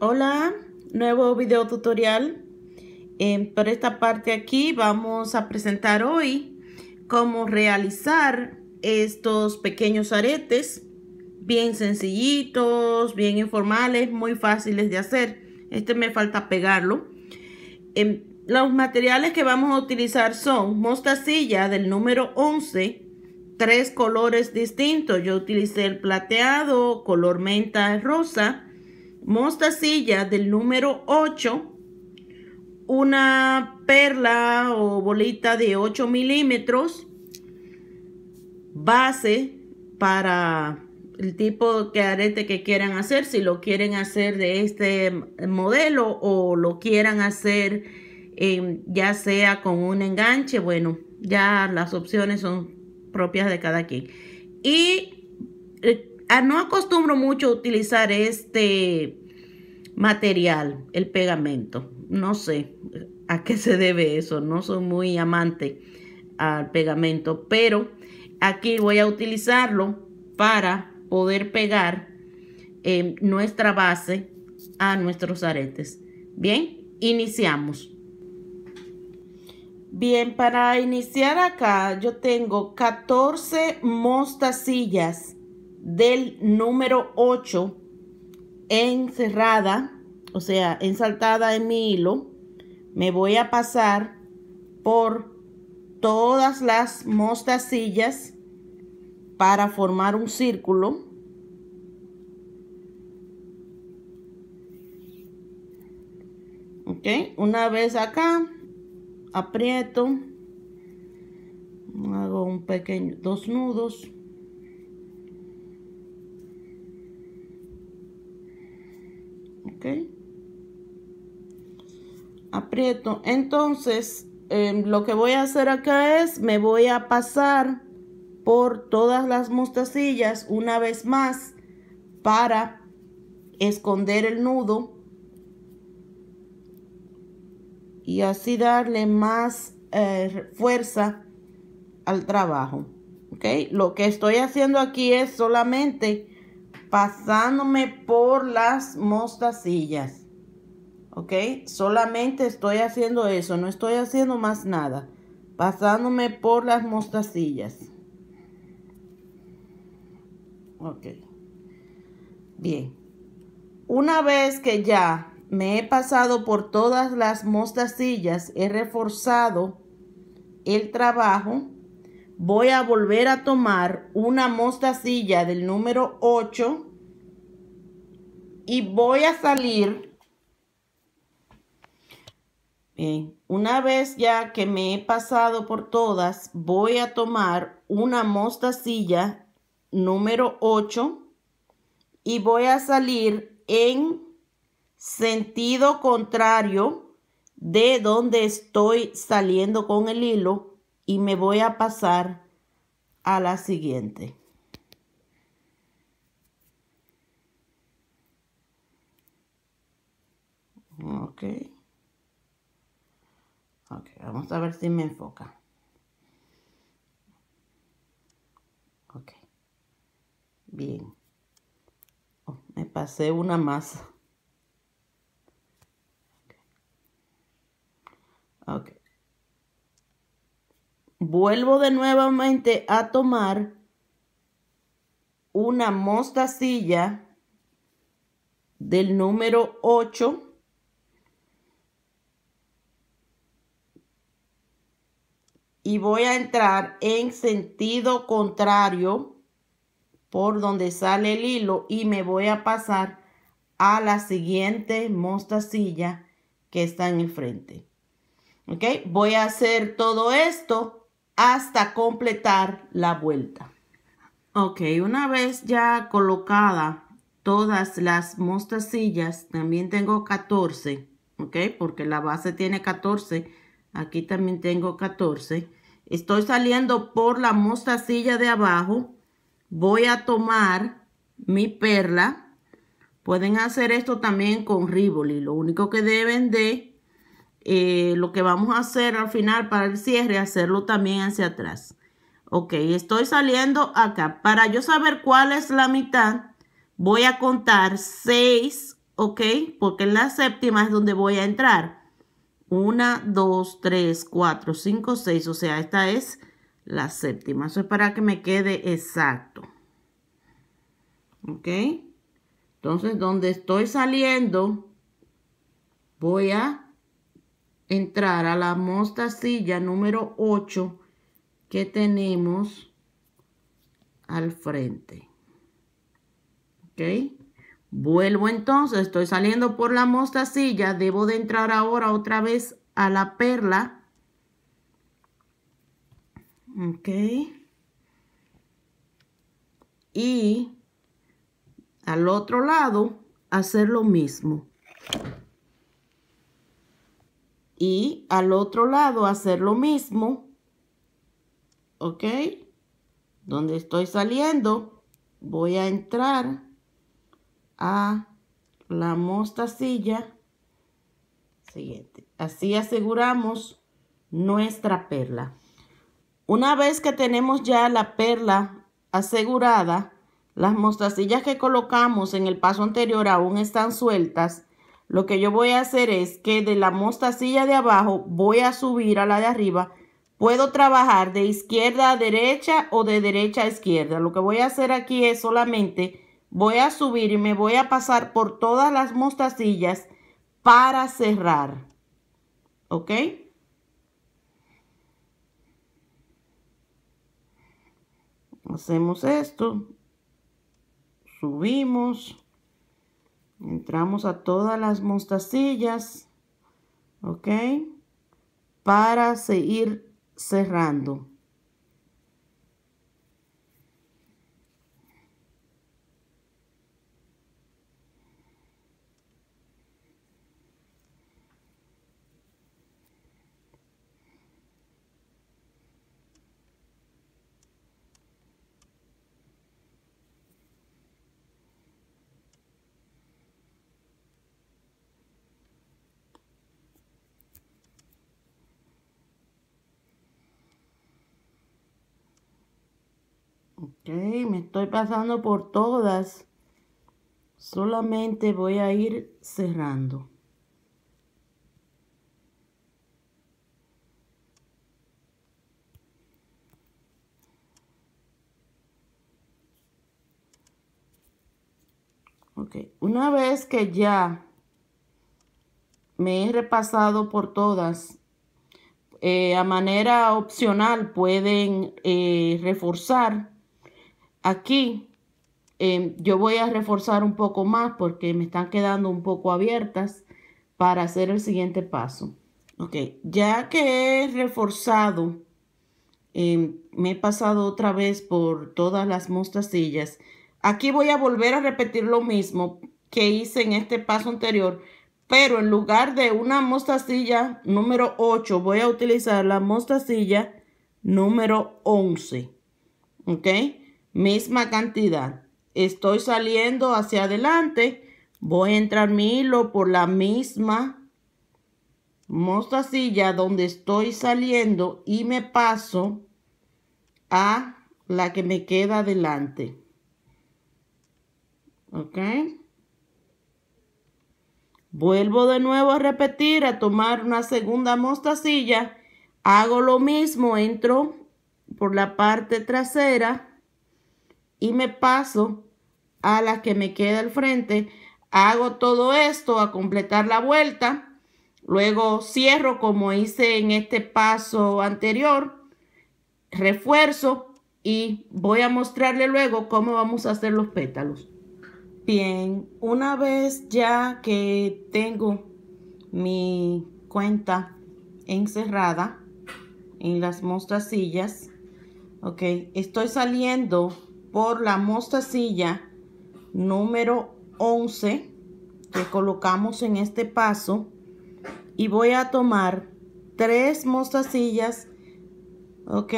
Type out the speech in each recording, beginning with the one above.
Hola, nuevo video tutorial. Eh, por esta parte aquí vamos a presentar hoy cómo realizar estos pequeños aretes bien sencillitos, bien informales, muy fáciles de hacer. Este me falta pegarlo. Eh, los materiales que vamos a utilizar son mostacilla del número 11, tres colores distintos. Yo utilicé el plateado, color menta rosa, mostacilla del número 8, una perla o bolita de 8 milímetros, base para el tipo de arete que quieran hacer, si lo quieren hacer de este modelo o lo quieran hacer eh, ya sea con un enganche, bueno, ya las opciones son propias de cada quien. Y eh, no acostumbro mucho a utilizar este material, el pegamento. No sé a qué se debe eso, no soy muy amante al pegamento, pero aquí voy a utilizarlo para poder pegar eh, nuestra base a nuestros aretes. Bien, iniciamos. Bien, para iniciar acá yo tengo 14 mostacillas del número 8 encerrada, o sea, ensaltada en mi hilo. Me voy a pasar por todas las mostacillas para formar un círculo. Ok, una vez acá aprieto, hago un pequeño, dos nudos. Ok. Aprieto. Entonces, em, lo que voy a hacer acá es, me voy a pasar por todas las mostacillas una vez más para esconder el nudo y así darle más eh, fuerza al trabajo. ¿ok? Lo que estoy haciendo aquí es solamente pasándome por las mostacillas. ¿Ok? Solamente estoy haciendo eso, no estoy haciendo más nada. Pasándome por las mostacillas. Ok. Bien. Una vez que ya me he pasado por todas las mostacillas, he reforzado el trabajo, voy a volver a tomar una mostacilla del número 8 y voy a salir. Una vez ya que me he pasado por todas, voy a tomar una mostacilla número 8 y voy a salir en sentido contrario de donde estoy saliendo con el hilo y me voy a pasar a la siguiente. Ok. Ok, vamos a ver si me enfoca. Ok. Bien. Oh, me pasé una más. Ok. Vuelvo de nuevamente a tomar una mostacilla del número 8 y voy a entrar en sentido contrario por donde sale el hilo y me voy a pasar a la siguiente mostacilla que está en el frente. ¿Ok? Voy a hacer todo esto hasta completar la vuelta. Ok, una vez ya colocada todas las mostacillas, también tengo 14, ¿ok? Porque la base tiene 14, aquí también tengo 14. Estoy saliendo por la mostacilla de abajo. Voy a tomar mi perla. Pueden hacer esto también con Rivoli. Lo único que deben de eh, lo que vamos a hacer al final para el cierre, hacerlo también hacia atrás. Ok, estoy saliendo acá. Para yo saber cuál es la mitad, voy a contar 6, ¿ok? Porque en la séptima es donde voy a entrar. Una, dos, tres, cuatro, cinco, seis. O sea, esta es la séptima. Eso es para que me quede exacto. ¿Ok? Entonces, donde estoy saliendo, voy a entrar a la mostacilla número 8 que tenemos al frente. ¿Ok? Vuelvo entonces, estoy saliendo por la mostacilla, debo de entrar ahora otra vez a la perla. Ok. Y al otro lado hacer lo mismo. Y al otro lado hacer lo mismo. Ok. Donde estoy saliendo, voy a entrar a la mostacilla siguiente. Así aseguramos nuestra perla. Una vez que tenemos ya la perla asegurada, las mostacillas que colocamos en el paso anterior aún están sueltas. Lo que yo voy a hacer es que de la mostacilla de abajo voy a subir a la de arriba. Puedo trabajar de izquierda a derecha o de derecha a izquierda. Lo que voy a hacer aquí es solamente voy a subir y me voy a pasar por todas las mostacillas para cerrar. ¿Ok? Hacemos esto. Subimos. Entramos a todas las mostacillas. ¿Ok? Para seguir cerrando. Ok, me estoy pasando por todas. Solamente voy a ir cerrando. Ok, una vez que ya me he repasado por todas, eh, a manera opcional pueden eh, reforzar Aquí em, yo voy a reforzar un poco más porque me están quedando un poco abiertas para hacer el siguiente paso. Ok, ya que he reforzado, em, me he pasado otra vez por todas las mostacillas. Aquí voy a volver a repetir lo mismo que hice en este paso anterior, pero en lugar de una mostacilla número 8, voy a utilizar la mostacilla número 11. ¿Ok? Misma cantidad. Estoy saliendo hacia adelante. Voy a entrar mi hilo por la misma mostacilla donde estoy saliendo y me paso a la que me queda adelante. ¿Ok? Vuelvo de nuevo a repetir, a tomar una segunda mostacilla. Hago lo mismo, entro por la parte trasera y me paso a la que me queda al frente. Hago todo esto a completar la vuelta. Luego cierro como hice en este paso anterior. Refuerzo y voy a mostrarle luego cómo vamos a hacer los pétalos. Bien, una vez ya que tengo mi cuenta encerrada en las mostacillas, ok, estoy saliendo por la mostacilla número 11 que colocamos en este paso. Y voy a tomar tres mostacillas ok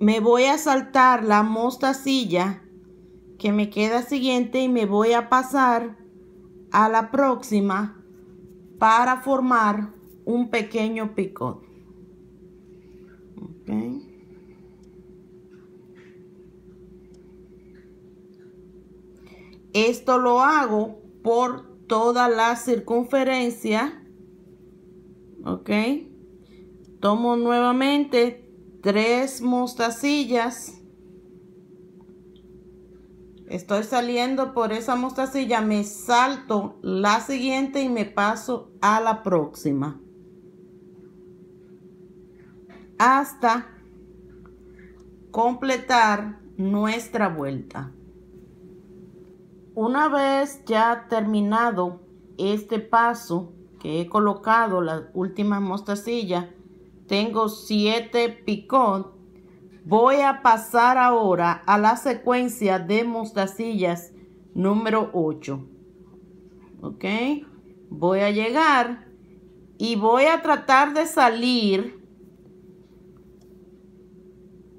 me voy a saltar la mostacilla que me queda siguiente y me voy a pasar a la próxima para formar un pequeño picot. Esto lo hago por toda la circunferencia. Ok. Tomo nuevamente tres mostacillas. Estoy saliendo por esa mostacilla, me salto la siguiente y me paso a la próxima. Hasta completar nuestra vuelta. Una vez ya terminado este paso que he colocado la última mostacilla, tengo siete picón. Voy a pasar ahora a la secuencia de mostacillas número 8. Ok, voy a llegar y voy a tratar de salir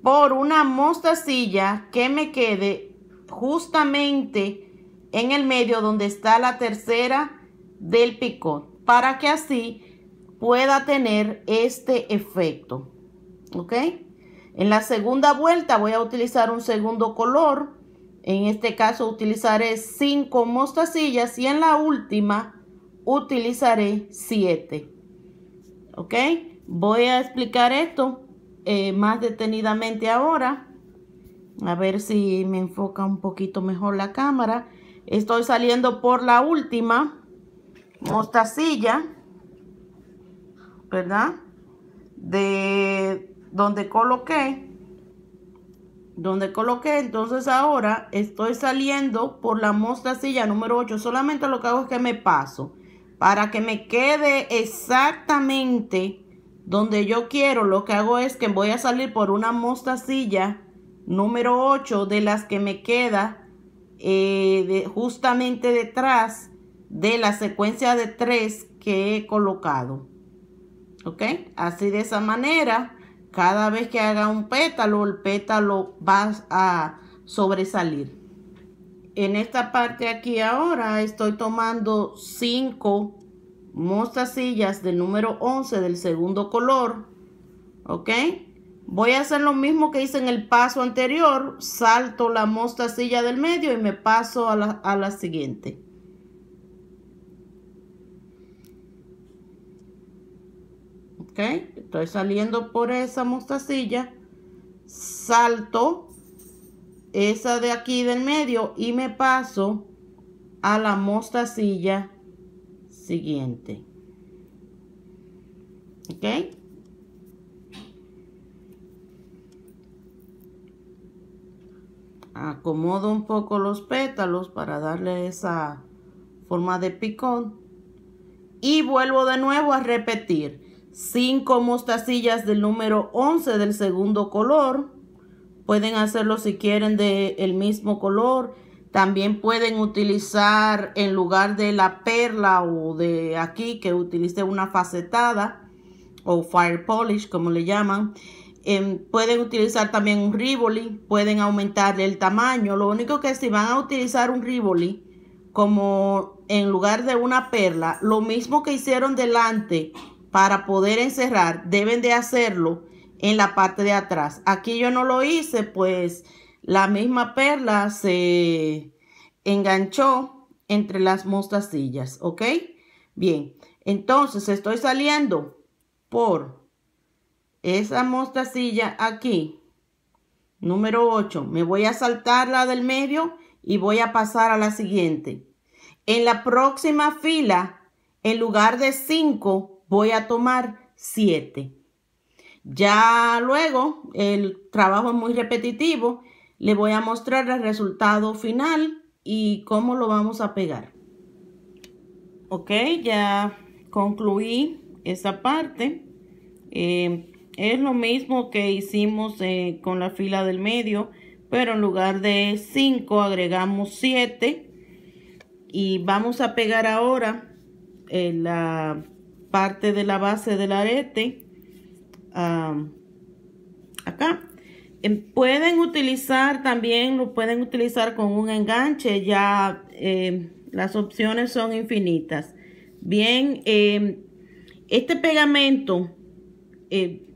por una mostacilla que me quede justamente en el medio donde está la tercera del picón para que así pueda tener este efecto ok en la segunda vuelta voy a utilizar un segundo color en este caso utilizaré cinco mostacillas y en la última utilizaré siete ok voy a explicar esto eh, más detenidamente ahora. A ver si me enfoca un poquito mejor la cámara. Estoy saliendo por la última mostacilla, ¿verdad? De donde coloqué. Donde coloqué, entonces ahora estoy saliendo por la mostacilla número 8. Solamente lo que hago es que me paso para que me quede exactamente donde yo quiero, lo que hago es que voy a salir por una mostacilla número 8 de las que me queda eh, justamente detrás de la secuencia de 3 que he colocado. ¿Ok? Así de esa manera, cada vez que haga un pétalo, el pétalo va a sobresalir. En esta parte aquí ahora estoy tomando 5 mostacillas del número 11 del segundo color. ¿Ok? Voy a hacer lo mismo que hice en el paso anterior. Salto la mostacilla del medio y me paso a la, a la siguiente. ¿Ok? Estoy saliendo por esa mostacilla. Salto esa de aquí del medio y me paso a la mostacilla siguiente. ¿Ok? Acomodo un poco los pétalos para darle esa forma de picón. Y vuelvo de nuevo a repetir. Cinco mostacillas del número 11 del segundo color. Pueden hacerlo si quieren de el mismo color también pueden utilizar en lugar de la perla o de aquí que utilice una facetada o fire polish como le llaman. Em, pueden utilizar también un rivoli, pueden aumentarle el tamaño. Lo único que si van a utilizar un rivoli como en lugar de una perla, lo mismo que hicieron delante para poder encerrar, deben de hacerlo en la parte de atrás. Aquí yo no lo hice, pues la misma perla se enganchó entre las mostacillas, ¿ok? Bien, entonces estoy saliendo por esa mostacilla aquí, número 8. Me voy a saltar la del medio y voy a pasar a la siguiente. En la próxima fila, en lugar de 5, voy a tomar 7. Ya luego, el trabajo es muy repetitivo le voy a mostrar el resultado final y cómo lo vamos a pegar. Ok, ya concluí esa parte. Eh, es lo mismo que hicimos eh, con la fila del medio, pero en lugar de 5 agregamos 7. Y vamos a pegar ahora eh, la parte de la base del arete ah, acá. Pueden utilizar también, lo pueden utilizar con un enganche, ya em, las opciones son infinitas. Bien, em, este pegamento, eh,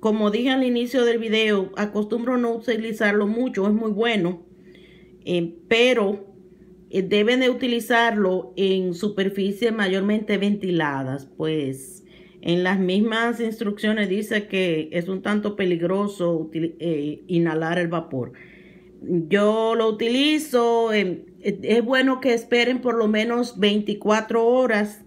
como dije al inicio del video, acostumbro no utilizarlo mucho, es muy bueno, pero eh, deben de utilizarlo en superficies mayormente ventiladas, pues en las mismas instrucciones dice que es un tanto peligroso eh, inhalar el vapor. Yo lo utilizo, es bueno que esperen por lo menos 24 horas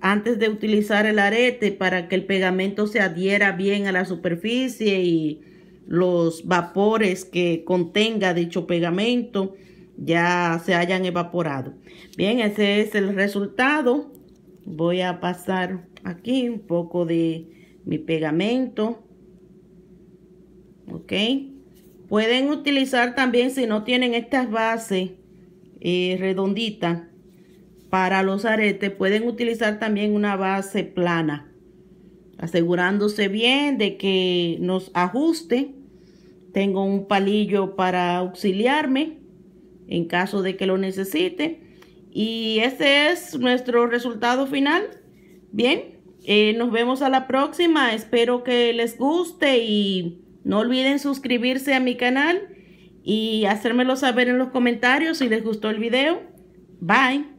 antes de utilizar el arete para que el pegamento se adhiera bien a la superficie y los vapores que contenga dicho pegamento ya se hayan evaporado. Bien, ese es el resultado. Voy a pasar aquí un poco de mi pegamento. Ok. Pueden utilizar también si no tienen estas bases eh, redonditas para los aretes, pueden utilizar también una base plana, asegurándose bien de que nos ajuste. Tengo un palillo para auxiliarme en caso de que lo necesite. Y ese es nuestro resultado final. Bien, eh, nos vemos a la próxima. Espero que les guste y no olviden suscribirse a mi canal y hacérmelo saber en los comentarios si les gustó el video. Bye.